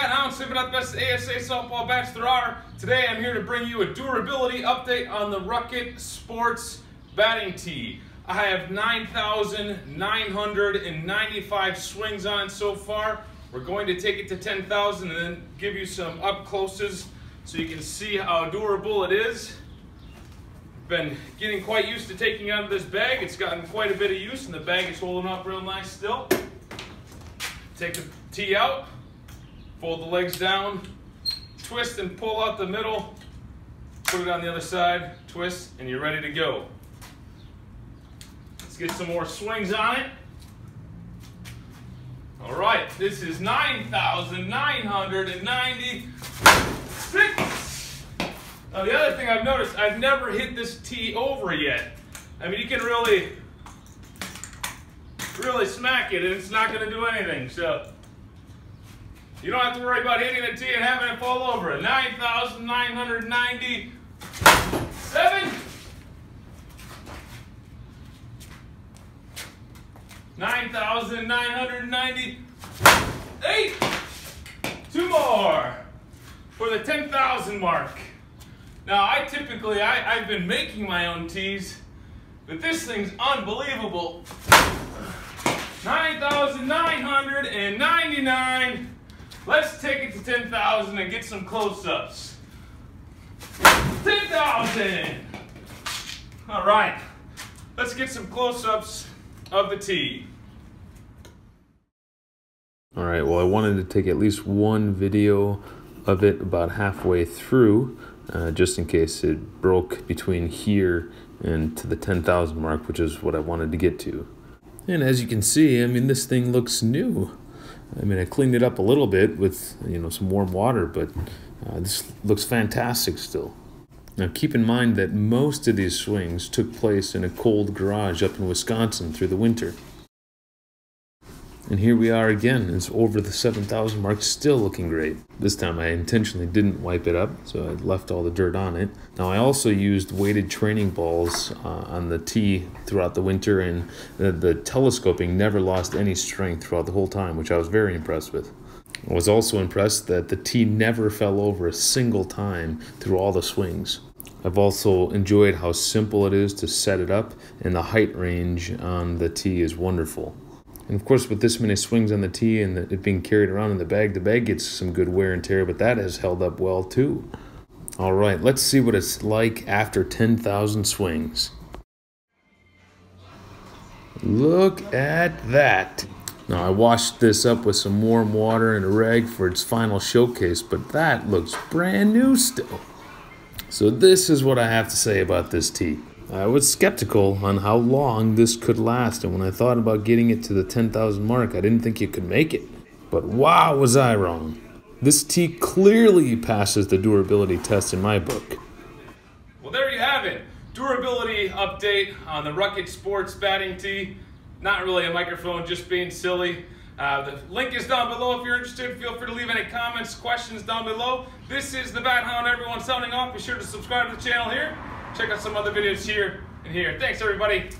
Bat Hound, sipping out the best ASA softball bats there are. Today I'm here to bring you a durability update on the Rukket Sports batting tee. I have 9,995 swings on so far. We're going to take it to 10,000 and then give you some up closes so you can see how durable it is. Been getting quite used to taking out of this bag. It's gotten quite a bit of use and the bag is holding up real nice still. Take the tee out, fold the legs down, twist and pull out the middle, put it on the other side, twist, and you're ready to go. Let's get some more swings on it. All right, this is 9,996. Now the other thing I've noticed, I've never hit this tee over yet. I mean, you can really, really smack it and it's not gonna do anything, so. You don't have to worry about hitting the tee and having it fall over. 9,997. 9,998. Two more for the 10,000 mark. Now, I typically, I, I've been making my own tees, but this thing's unbelievable. 9,999. Let's take it to 10,000 and get some close-ups. 10,000. All right, let's get some close-ups of the tee. All right, well, I wanted to take at least one video of it about halfway through, uh, just in case it broke between here and to the 10,000 mark, which is what I wanted to get to. And as you can see, I mean, this thing looks new. I mean, I cleaned it up a little bit with, you know, some warm water, but uh, this looks fantastic still. Now, keep in mind that most of these swings took place in a cold garage up in Wisconsin through the winter. And here we are again. It's over the 7,000 mark, still looking great. This time I intentionally didn't wipe it up, so I left all the dirt on it. Now I also used weighted training balls uh, on the tee throughout the winter, and the, the telescoping never lost any strength throughout the whole time, which I was very impressed with. I was also impressed that the tee never fell over a single time through all the swings. I've also enjoyed how simple it is to set it up, and the height range on the tee is wonderful. And of course, with this many swings on the tee and it being carried around in the bag, the bag gets some good wear and tear, but that has held up well too. All right, let's see what it's like after 10,000 swings. Look at that. Now, I washed this up with some warm water and a rag for its final showcase, but that looks brand new still. So this is what I have to say about this tee. I was skeptical on how long this could last, and when I thought about getting it to the 10,000 mark, I didn't think you could make it. But wow, was I wrong. This tee clearly passes the durability test in my book. Well, there you have it. Durability update on the Rukket Sports batting tee. Not really a microphone, just being silly. Uh, the link is down below if you're interested. Feel free to leave any comments, questions down below. This is the Bat Hound, everyone signing off. Be sure to subscribe to the channel here. Check out some other videos here and here. Thanks, everybody.